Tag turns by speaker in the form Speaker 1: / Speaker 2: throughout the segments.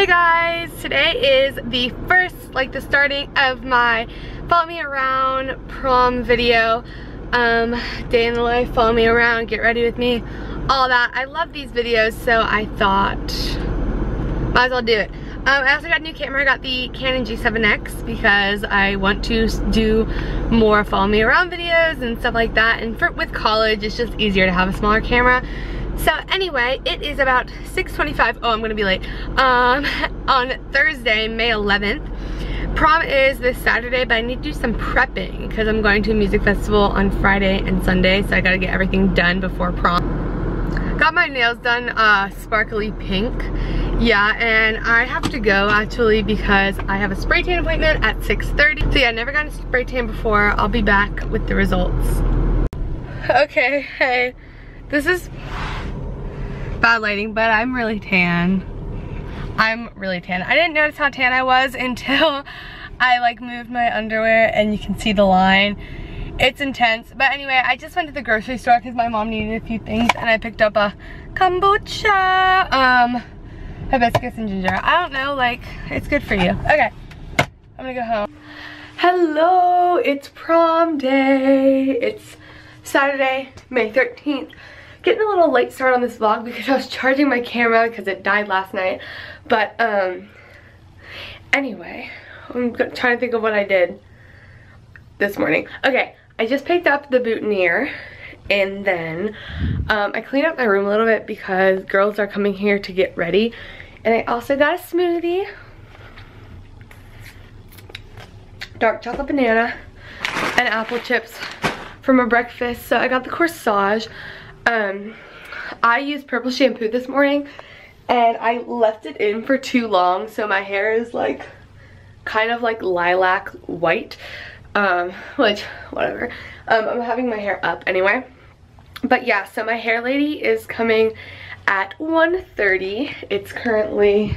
Speaker 1: Hey guys, today is the first, like the starting of my follow me around prom video. Um, day in the life, follow me around, get ready with me, all that. I love these videos, so I thought, might as well do it. Um, I also got a new camera, I got the Canon G7X because I want to do more follow me around videos and stuff like that. And for, with college, it's just easier to have a smaller camera. So anyway, it is about 6.25, oh I'm gonna be late, um, on Thursday, May 11th. Prom is this Saturday, but I need to do some prepping because I'm going to a music festival on Friday and Sunday, so I gotta get everything done before prom. Got my nails done uh, sparkly pink. Yeah, and I have to go actually because I have a spray tan appointment at 6.30. So yeah, I never got a spray tan before. I'll be back with the results. Okay, hey, this is bad lighting, but I'm really tan. I'm really tan. I didn't notice how tan I was until I like moved my underwear and you can see the line. It's intense. But anyway, I just went to the grocery store because my mom needed a few things and I picked up a kombucha, um, hibiscus and ginger. I don't know, like, it's good for you. Okay, I'm gonna go home. Hello, it's prom day. It's Saturday, May 13th getting a little late start on this vlog because I was charging my camera because it died last night. But, um, anyway, I'm trying to think of what I did this morning. Okay, I just picked up the boutonniere and then um, I cleaned up my room a little bit because girls are coming here to get ready. And I also got a smoothie. Dark chocolate banana and apple chips for my breakfast. So I got the corsage. Um, I used purple shampoo this morning and I left it in for too long so my hair is like kind of like lilac white um which whatever um i'm having my hair up anyway but yeah so my hair lady is coming at 1:30. it's currently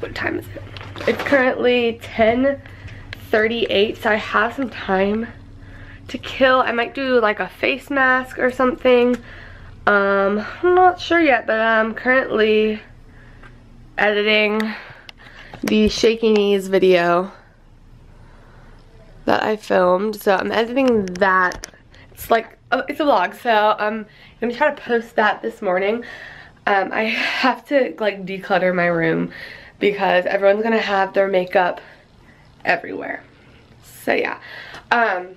Speaker 1: what time is it it's currently 10:38. so i have some time to kill. I might do like a face mask or something. Um, I'm not sure yet, but I'm currently editing the Shaky Knees video that I filmed. So I'm editing that. It's like, oh, it's a vlog, so I'm gonna try to post that this morning. Um, I have to like declutter my room because everyone's gonna have their makeup everywhere. So yeah. Um,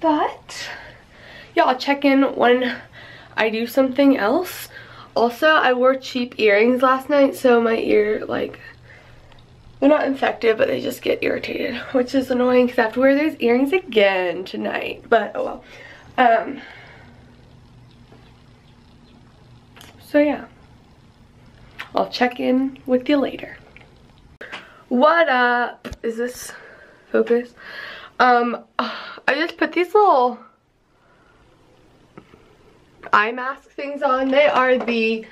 Speaker 1: but yeah, I'll check in when I do something else. Also, I wore cheap earrings last night, so my ear, like, they're not infected, but they just get irritated, which is annoying because I have to wear those earrings again tonight. But, oh well. Um, so, yeah. I'll check in with you later. What up? Is this focus? Um, I just put these little eye mask things on. They are the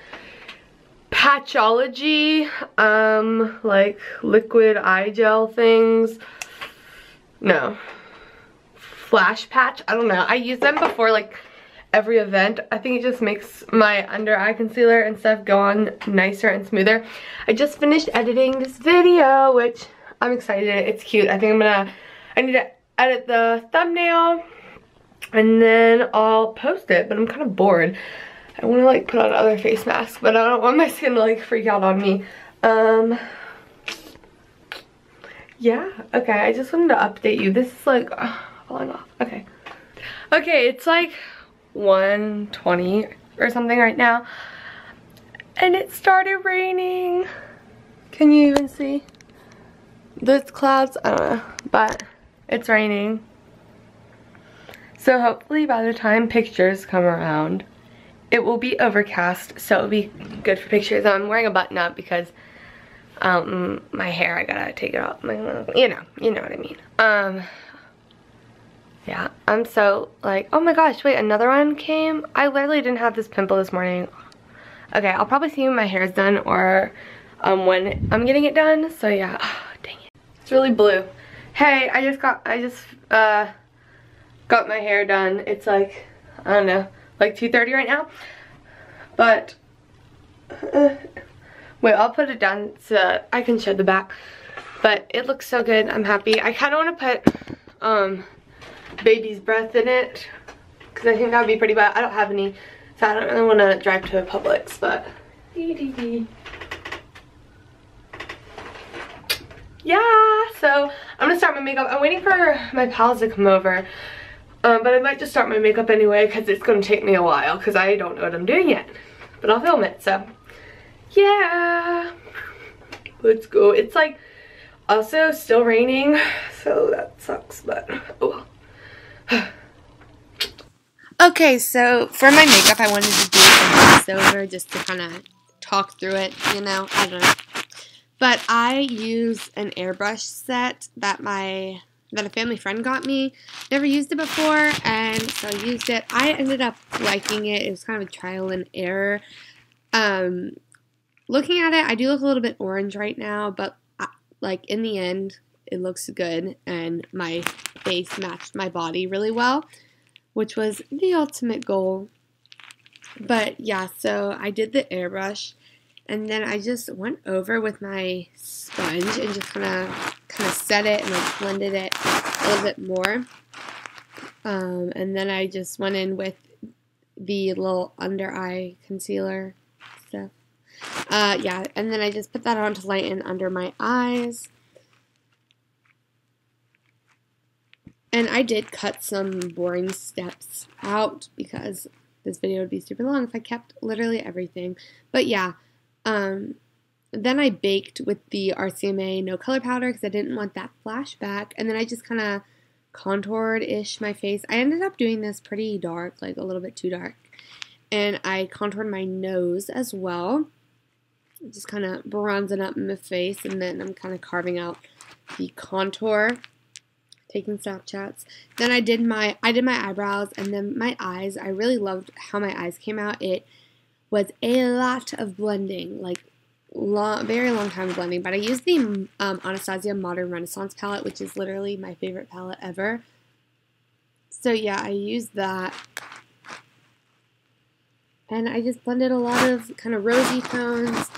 Speaker 1: Patchology, um, like liquid eye gel things. No. Flash patch. I don't know. I use them before like every event. I think it just makes my under eye concealer and stuff go on nicer and smoother. I just finished editing this video, which I'm excited. It's cute. I think I'm gonna, I need to edit the thumbnail and then I'll post it, but I'm kind of bored. I want to like put on other face masks, but I don't want my skin to like freak out on me. Um, yeah, okay, I just wanted to update you. This is like uh, falling off, okay. Okay, it's like 1.20 or something right now. And it started raining. Can you even see? Those clouds, I don't know, but it's raining. So hopefully by the time pictures come around, it will be overcast, so it'll be good for pictures. I'm wearing a button up because um, my hair, I gotta take it off. You know, you know what I mean. Um, yeah, I'm so like, oh my gosh, wait, another one came? I literally didn't have this pimple this morning. Okay, I'll probably see when my hair is done or um, when I'm getting it done. So yeah, oh, dang it. It's really blue. Hey, I just got, I just, uh, got my hair done. It's like, I don't know, like 2.30 right now. But, uh, Wait, I'll put it down so I can show the back. But it looks so good. I'm happy. I kind of want to put um, baby's breath in it because I think that would be pretty bad. I don't have any, so I don't really want to drive to a Publix, but yeah, so I'm gonna start my makeup. I'm waiting for my pals to come over. Um, but I might just start my makeup anyway because it's to take me a while because I don't know what I'm doing yet. But I'll film it, so yeah. Let's go. It's like also still raining, so that sucks, but oh well. okay, so for my makeup, I wanted to do a voiceover just to kind of talk through it, you know? I don't know. But I use an airbrush set that my that a family friend got me. Never used it before, and so I used it. I ended up liking it. It was kind of a trial and error. Um, looking at it, I do look a little bit orange right now, but I, uh, like in the end, it looks good, and my face matched my body really well, which was the ultimate goal. But yeah, so I did the airbrush and then I just went over with my sponge and just kind of kind of set it and like blended it a little bit more. Um, and then I just went in with the little under eye concealer stuff. Uh, yeah, and then I just put that on to lighten under my eyes. And I did cut some boring steps out because this video would be super long if I kept literally everything. But yeah, um, then I baked with the RCMA no color powder because I didn't want that flashback. And then I just kind of contoured-ish my face. I ended up doing this pretty dark, like a little bit too dark. And I contoured my nose as well. Just kind of bronzing up my face. And then I'm kind of carving out the contour. Taking Snapchats. Then I did my I did my eyebrows and then my eyes. I really loved how my eyes came out. It was a lot of blending, like long, very long time blending. But I used the um, Anastasia Modern Renaissance palette, which is literally my favorite palette ever. So yeah, I used that. And I just blended a lot of kind of rosy tones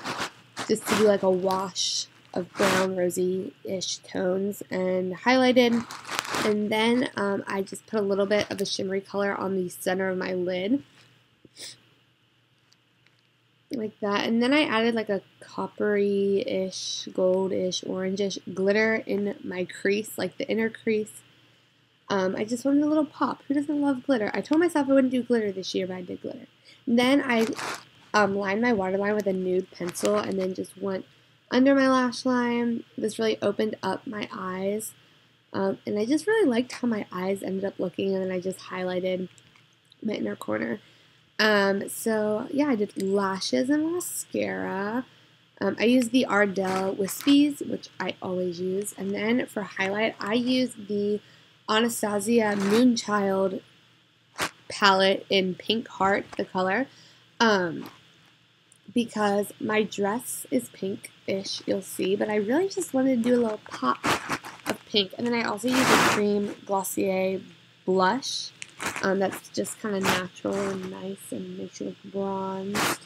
Speaker 1: just to do like a wash of brown rosy-ish tones and highlighted. And then um, I just put a little bit of a shimmery color on the center of my lid like that. And then I added like a coppery-ish, gold-ish, orange-ish glitter in my crease, like the inner crease. Um, I just wanted a little pop. Who doesn't love glitter? I told myself I wouldn't do glitter this year, but I did glitter. And then I um, lined my waterline with a nude pencil and then just went under my lash line. This really opened up my eyes. Um, and I just really liked how my eyes ended up looking. And then I just highlighted my inner corner. Um, so yeah, I did lashes and mascara. Um, I used the Ardell Wispies, which I always use. And then for highlight, I used the Anastasia Moonchild palette in Pink Heart, the color. Um, because my dress is pink-ish, you'll see. But I really just wanted to do a little pop of pink. And then I also used a cream Glossier blush um, that's just kind of natural and nice and makes you look bronzed.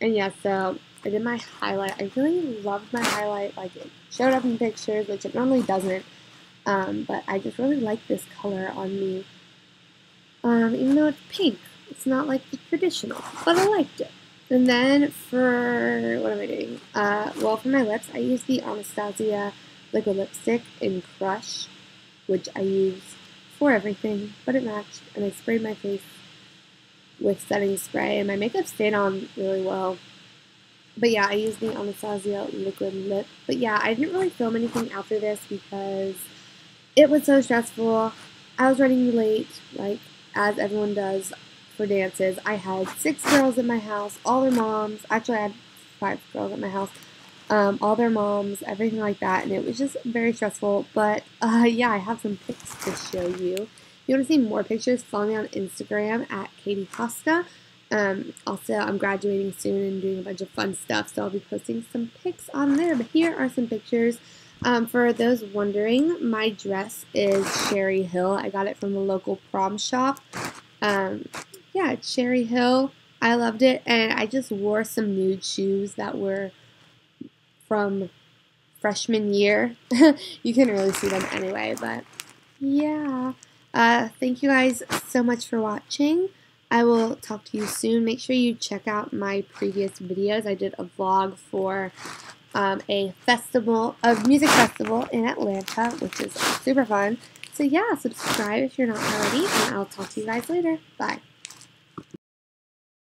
Speaker 1: And yeah, so I did my highlight. I really loved my highlight. Like it showed up in pictures, which it normally doesn't. Um, but I just really like this color on me. Um, even though it's pink. It's not like the traditional, but I liked it. And then for, what am I doing? Uh, well, for my lips, I use the Anastasia liquid lipstick in Crush which I use for everything, but it matched, and I sprayed my face with setting spray, and my makeup stayed on really well. But yeah, I used the Anastasia liquid lip. But yeah, I didn't really film anything after this because it was so stressful. I was running late, like as everyone does for dances. I had six girls at my house, all their moms. Actually, I had five girls at my house um, all their moms, everything like that, and it was just very stressful. But uh, yeah, I have some pics to show you. If you want to see more pictures, follow me on Instagram at Katie Costa. Um, also, I'm graduating soon and doing a bunch of fun stuff, so I'll be posting some pics on there. But here are some pictures. Um, for those wondering, my dress is Sherri Hill. I got it from the local prom shop. Um, yeah, Sherri Hill. I loved it, and I just wore some nude shoes that were from freshman year. you can really see them anyway, but yeah. Uh, thank you guys so much for watching. I will talk to you soon. Make sure you check out my previous videos. I did a vlog for um, a festival, a music festival in Atlanta, which is super fun. So yeah, subscribe if you're not already, and I'll talk to you guys later. Bye.